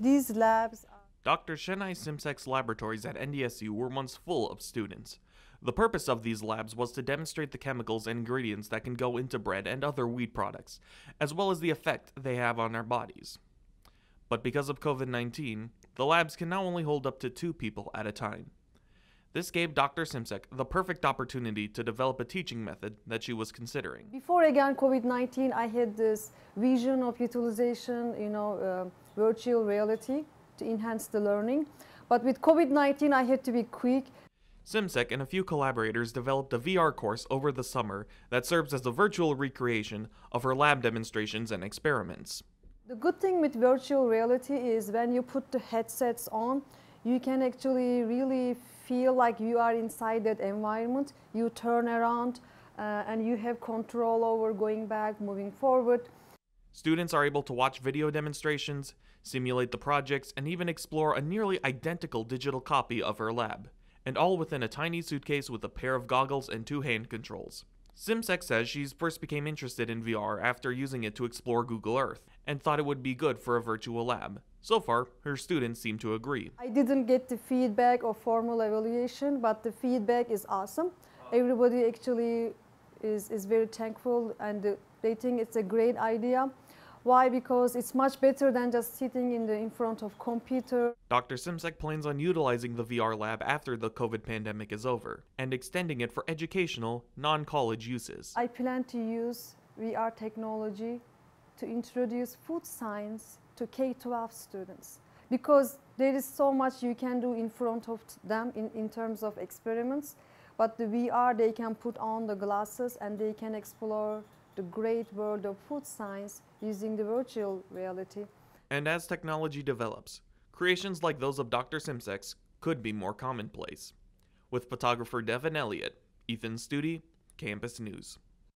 These labs Dr. Senay Simsek's laboratories at NDSU were once full of students. The purpose of these labs was to demonstrate the chemicals and ingredients that can go into bread and other wheat products, as well as the effect they have on our bodies. But because of COVID 19, the labs can now only hold up to two people at a time. This gave Dr. Simsek the perfect opportunity to develop a teaching method that she was considering. Before again COVID-19, I had this vision of utilization, you know, uh, virtual reality to enhance the learning. But with COVID-19, I had to be quick. Simsek and a few collaborators developed a VR course over the summer that serves as a virtual recreation of her lab demonstrations and experiments. The good thing with virtual reality is when you put the headsets on, you can actually really feel like you are inside that environment. You turn around uh, and you have control over going back, moving forward. Students are able to watch video demonstrations, simulate the projects, and even explore a nearly identical digital copy of her lab, and all within a tiny suitcase with a pair of goggles and two hand controls. Simsek says she first became interested in VR after using it to explore Google Earth, and thought it would be good for a virtual lab. So far, her students seem to agree. I didn't get the feedback or formal evaluation, but the feedback is awesome. Everybody actually is, is very thankful and they think it's a great idea. Why? Because it's much better than just sitting in the in front of computer. Dr. Simsek plans on utilizing the VR lab after the COVID pandemic is over and extending it for educational, non-college uses. I plan to use VR technology to introduce food science to K-12 students because there is so much you can do in front of them in, in terms of experiments. But the VR, they can put on the glasses and they can explore the great world of food science using the virtual reality. And as technology develops, creations like those of Dr. Simsek's could be more commonplace. With photographer Devynn Elliot, Ethan Stute, Campus News.